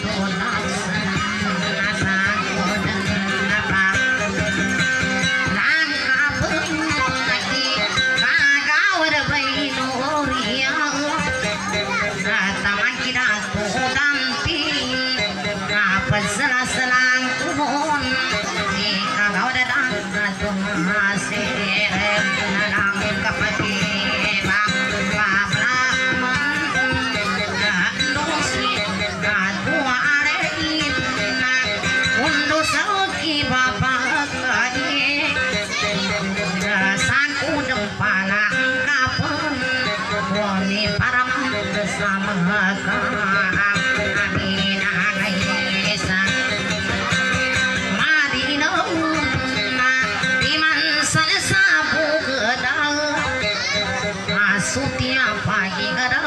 You're not சுத்தியா பாகிகரான்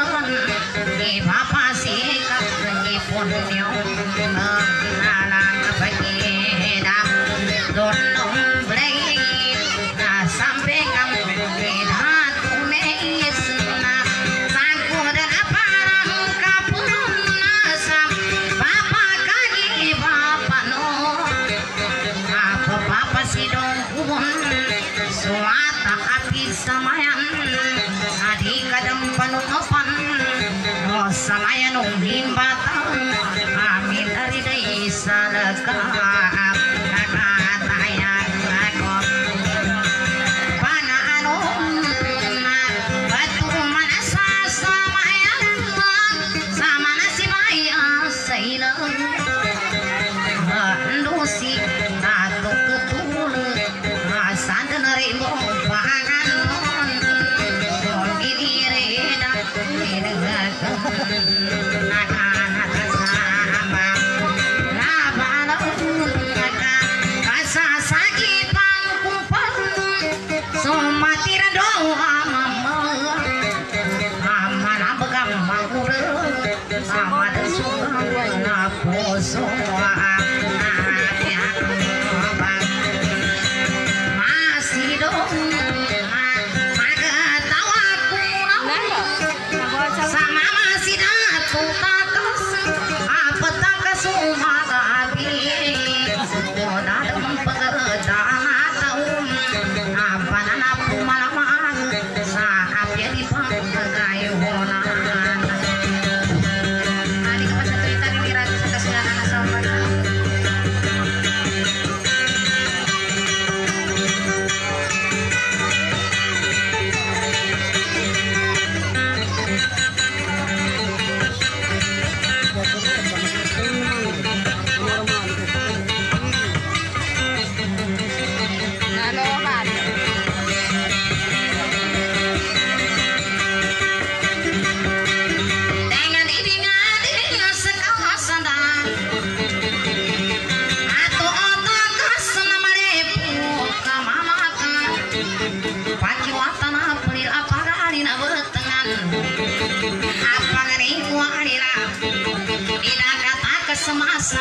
Yeah.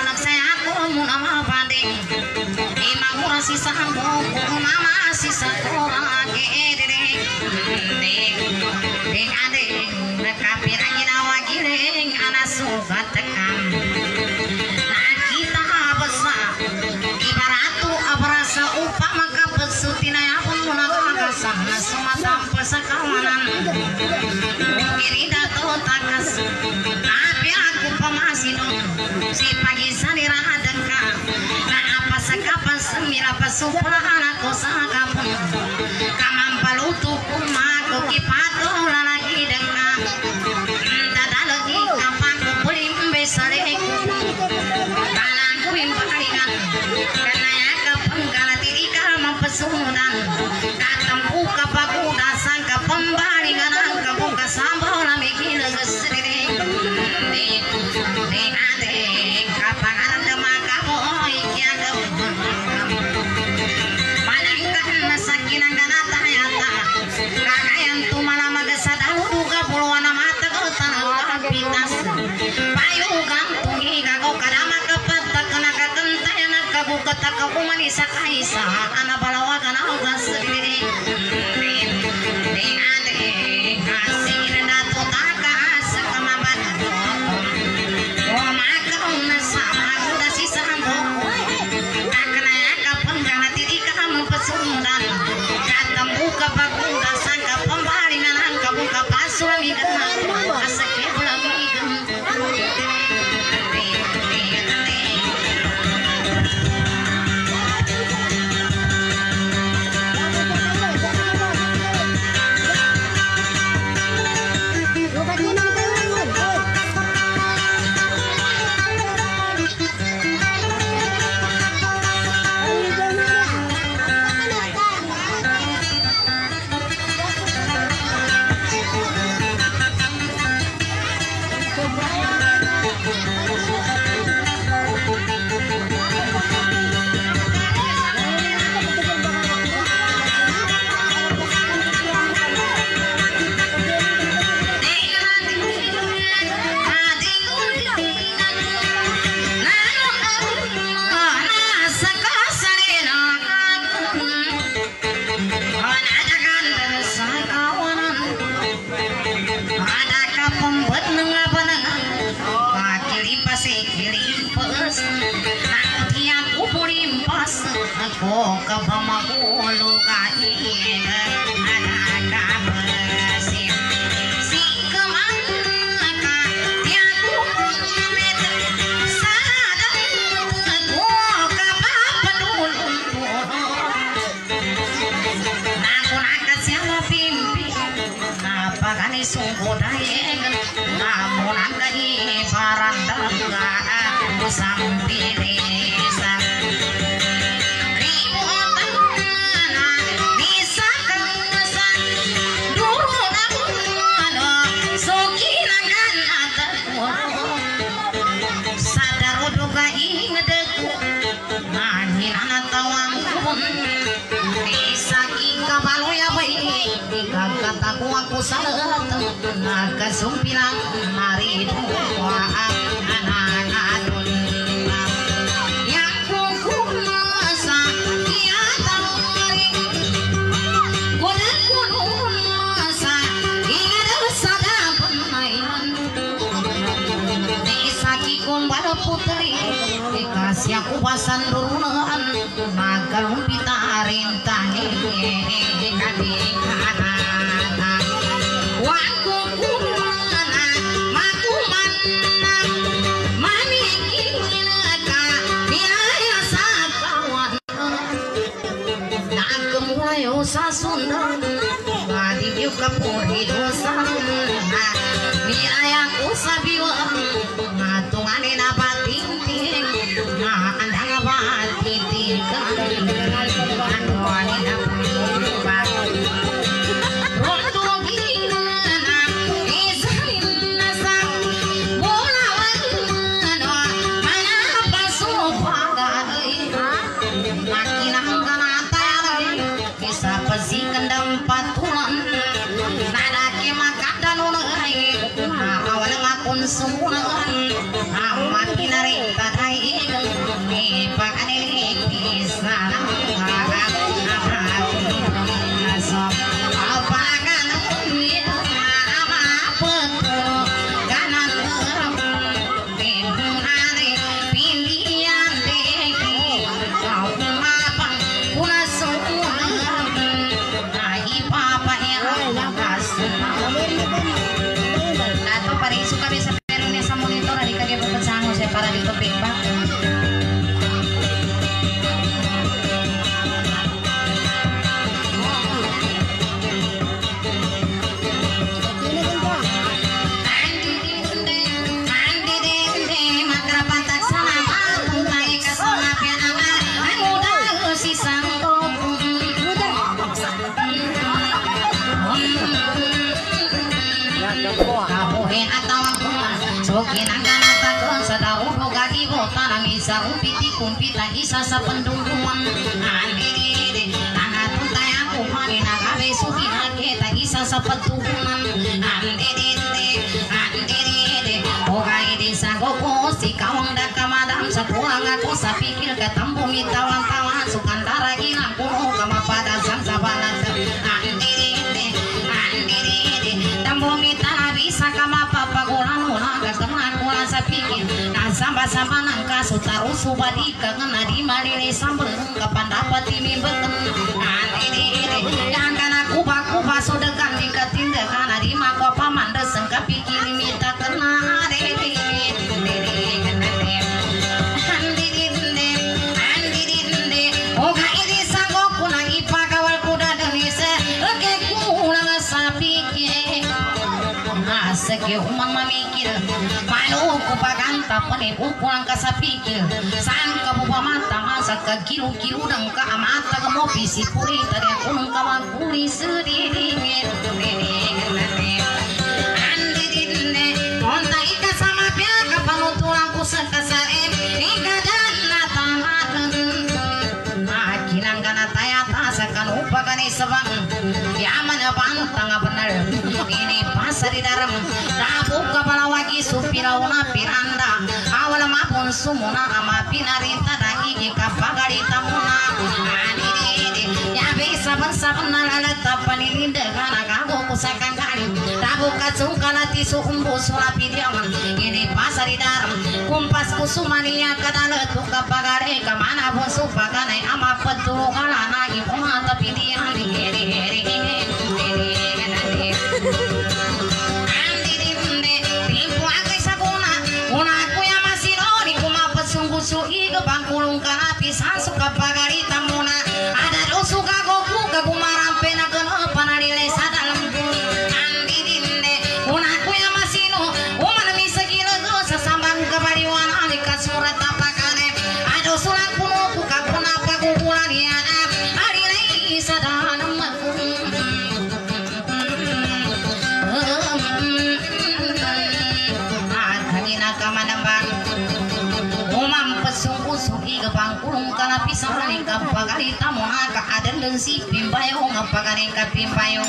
nafsa aku mun amal banding imam murah sisa hambu mama sisa kurang lagi ding ding ding ading nekapir angin awak giring anak sobat tekam nah kita besar. Ibaratu abrasa maka kapesutina ya pun munaka kasah sumatang pesakawanan mungkin tidak tahu takas tapi aku pemasin si paso para cosa Pagkatak ako man isa kaisa isa At ana balawag ana ugas Di เทียงอุปริมปัสสะโคกะพมะกโลกาเอ Mahina tawang kun Isaki kabalo ya bayi Kagata ko ako sa Nagkasumpilang marido subadi kagana di malili Sambal kapandapat imibatan Andiri Yang kana kuba-kuba Sodegan di ketindakan Di mako pamanda paganta panin ukulang ka sa pikir Saan ka buba mata masa ka kilu-kilu dang ka amata ka mo pisi puri. Tadi kunang ka magpuri sediri Ini pasar di dalam Tabu kapalawagi supirauna piranda Sumuna ama pinarita dangi kapagari tamuna Ani di Ya bisa saban-saban nalala tapan ini dengan agago kusakan kali Tabu suka suka nati suumbu sulapi diaman ini pasar daram. Kumpas kusumania kadala tuka pagare kamana bosu pagane ama petulu kalana ibu mata pidian heri heri heri nga pagarita pimpayo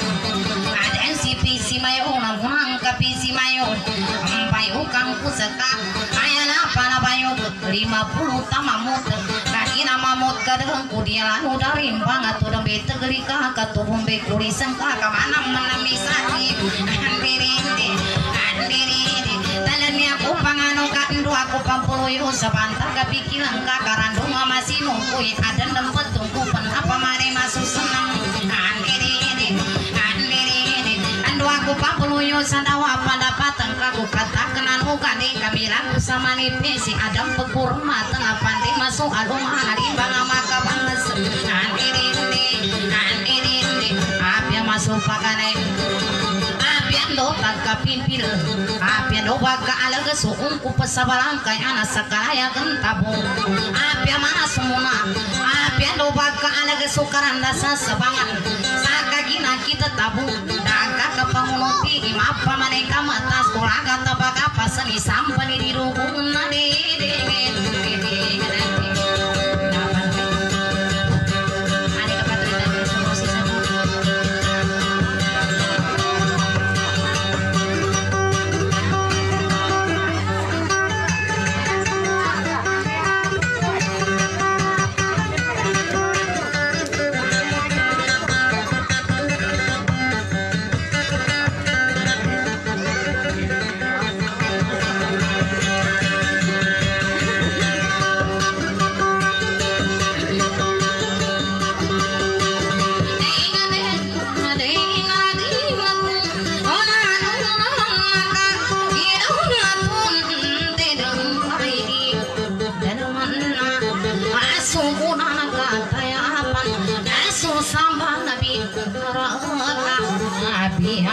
adan si pisi mayo na munang ka pisi mayo. Payo kang pusaka kaya na pana bayo. Lima puluh tamamut kaki nama mut kadang kudia lanu dari bangat udah bete geli ka katubung be kuri sangka kamana menami sakit andirinde andirinde talani aku pangano ka ndo aku pampuluyo sa bantar kapikilan ka karandong masih nungkuin ada nempet tungku penapa mare masuk senang pampuluyo sandawa pandapatan kaku katakenan ukane kami lagu sama nipesi adam pekurma tengah pantai masuk alung hari bangga maka banges andirinde andirinde apia masuk pakane apian do tagka pimpil apian do baga alaga suung ku pesabalang kay ana sakaraya gentabo apian mana semuna apian do baga alaga sukaran dasa sabangan? Sakagina kita tabu daga kapangunuti imapa maneka mata suraga tabaka pasani sampani di rukun na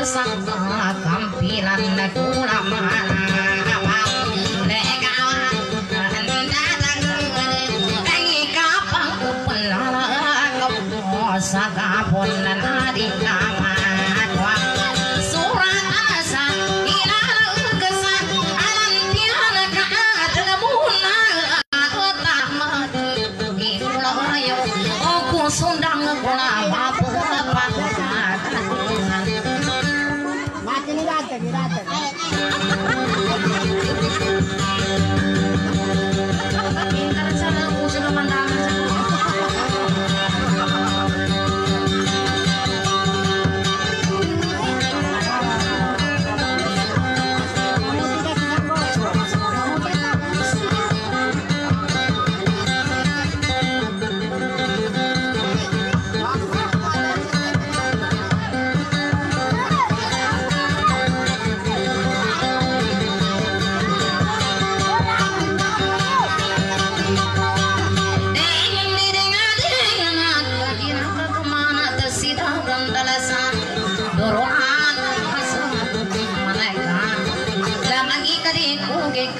kesangka kampilan gula mana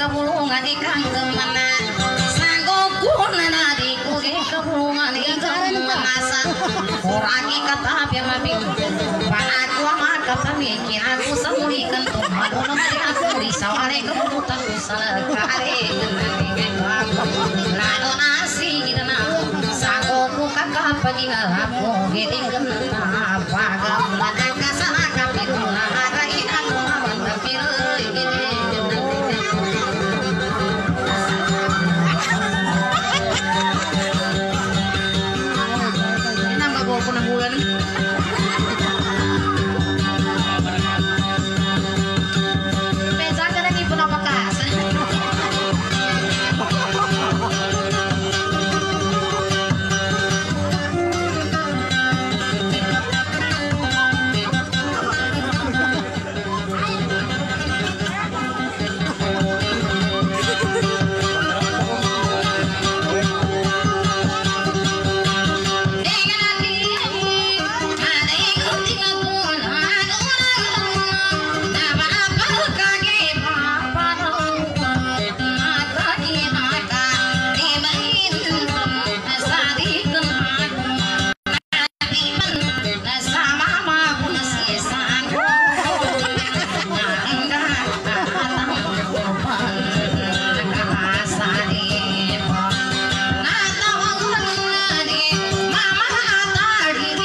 kabulungan ikang gemana Sanggoku nana di kuge kabulungan ikang gemana Kurangi kata biar mabing Panaku ama kapamikiran ko sa muli kanto Ano naman ako di sawari kemutan ko sa kare Lalo na sige na Sago ko kakapaging ako Giting na pagam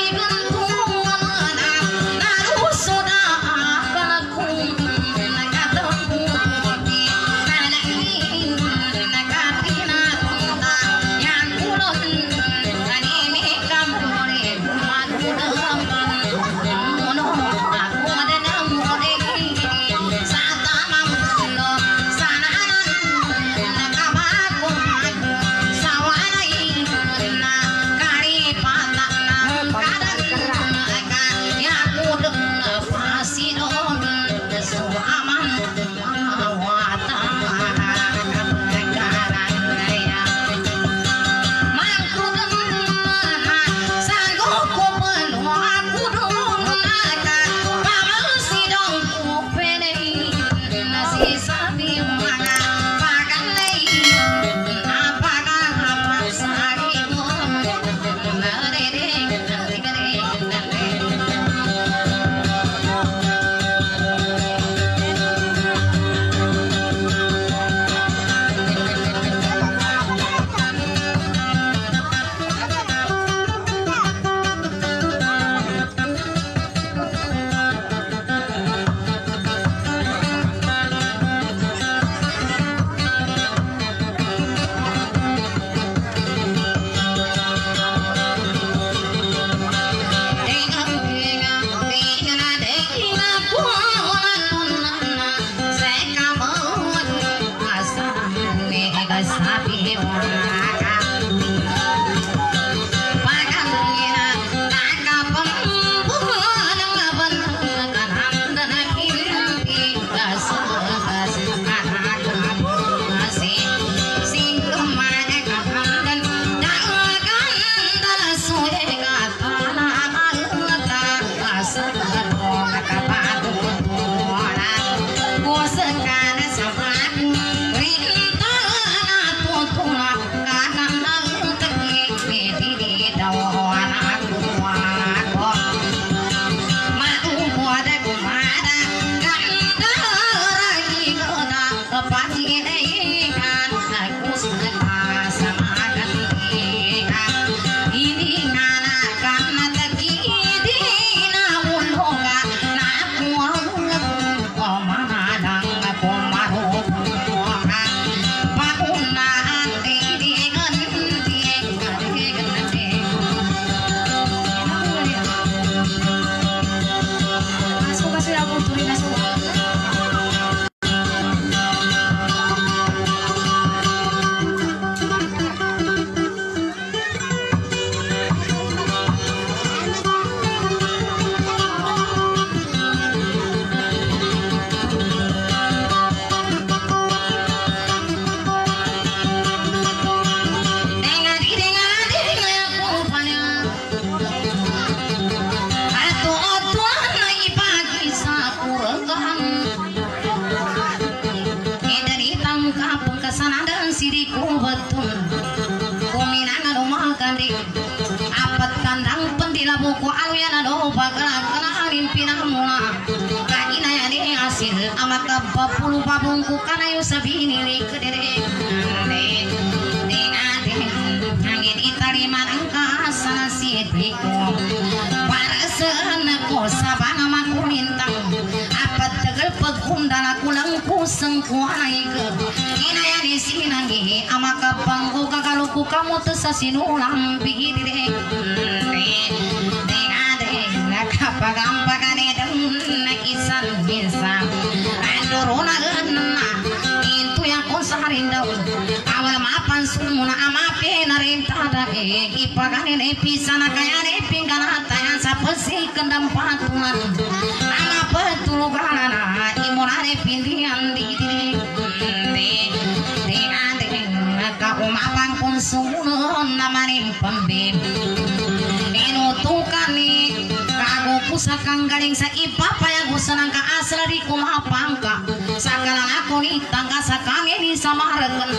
Ini mula Kagina ya ni asil Amat kapapulu pabungku Kana yu sabini li kedere Angin itarima angka sana sietiku Para senako sabana makulintang Apa tegal pagkundala kulangku sengkuanay ke. Inaya ni sinangi Ama kapangku kakaluku kamu tesasinulang Bigidire Nakapagampagane Ipagane ne pisana kaya Taya sapesi kendam patulan. Ama pusakang galing sa ipapaya gusanang ka asla di kumapangka sakalang ako ni tangga sa kangin ni samaragan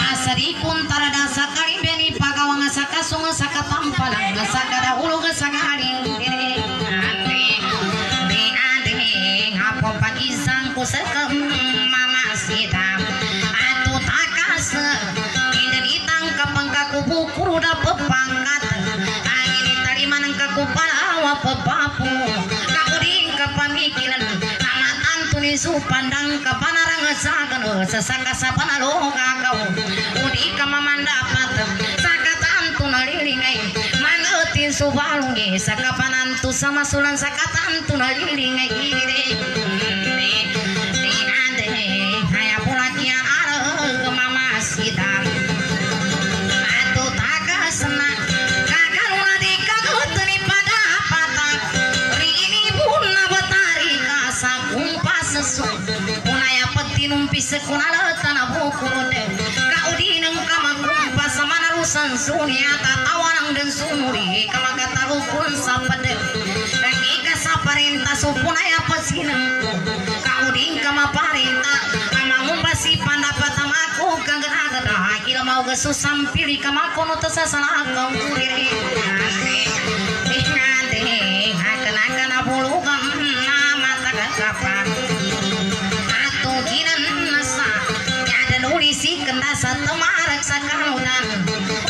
asa di kuntarada sa karibeni pagawang sa kasunga sa katampalang sa kadaulo sa galing Tunisu pandang kapanarang sagan Sasaka sa panalo kakaw Udi ka mamandapat Sakatan tunalilingay Manutin subalungi Sa kapananto sa masulan Sakatan tunalilingay Ide Di supunaya pesineng Kau di kama parenta Kama ngumpasi pandapat amaku kagada Kila mau gesu sampiri kama kono tesasana kau kuriri Ingate Hakan-hakan abulukan nama taga kapan Atu kinan nasa Nyada nulisi kendasa temarak sakalunan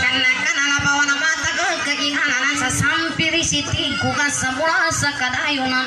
Karena kana labawan mata ke keinginan sa sampiri siti kuka semula sakadayunan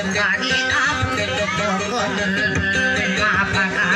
mas kali kapun apa